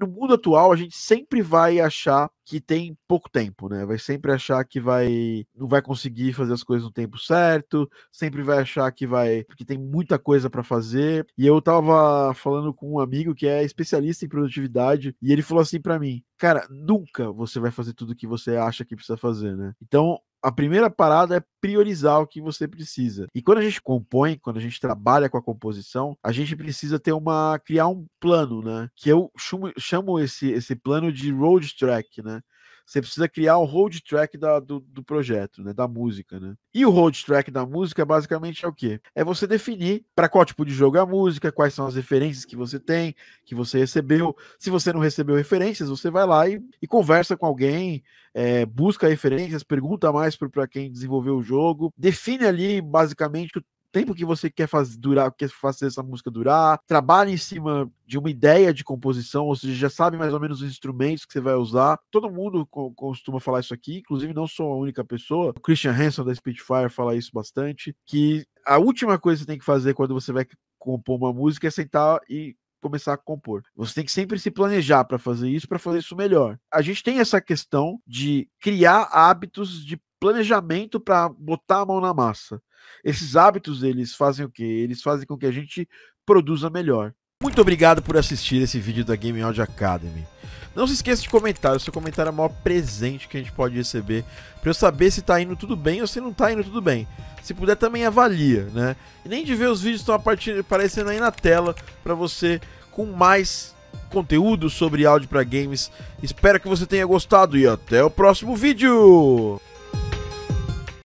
no mundo atual, a gente sempre vai achar que tem pouco tempo, né? Vai sempre achar que vai não vai conseguir fazer as coisas no tempo certo, sempre vai achar que vai que tem muita coisa para fazer. E eu tava falando com um amigo que é especialista em produtividade e ele falou assim para mim: "Cara, nunca você vai fazer tudo que você acha que precisa fazer, né? Então, a primeira parada é priorizar o que você precisa. E quando a gente compõe, quando a gente trabalha com a composição, a gente precisa ter uma criar um plano, né? Que eu chamo, chamo esse esse plano de road track, né? Você precisa criar o road track da, do, do, projeto, né, da música, né? E o road track da música basicamente é o quê? É você definir para qual tipo de jogo é a música, quais são as referências que você tem, que você recebeu. Se você não recebeu referências, você vai lá e, e conversa com alguém, é, busca referências, pergunta mais para quem desenvolveu o jogo, define ali basicamente o tempo que você quer fazer durar, quer fazer essa música durar, trabalha em cima de uma ideia de composição, ou seja, já sabe mais ou menos os instrumentos que você vai usar. Todo mundo co costuma falar isso aqui, inclusive não sou a única pessoa. O Christian Hansen da Spitfire fala isso bastante, que a última coisa que você tem que fazer quando você vai compor uma música é sentar e começar a compor. Você tem que sempre se planejar para fazer isso, para fazer isso melhor. A gente tem essa questão de criar hábitos de planejamento para botar a mão na massa. Esses hábitos, eles fazem o quê? Eles fazem com que a gente produza melhor. Muito obrigado por assistir esse vídeo da Game Audio Academy. Não se esqueça de comentar, o seu comentário é o maior presente que a gente pode receber para eu saber se está indo tudo bem ou se não está indo tudo bem. Se puder também avalia, né? E nem de ver os vídeos estão aparecendo aí na tela para você com mais conteúdo sobre áudio para games. Espero que você tenha gostado e até o próximo vídeo.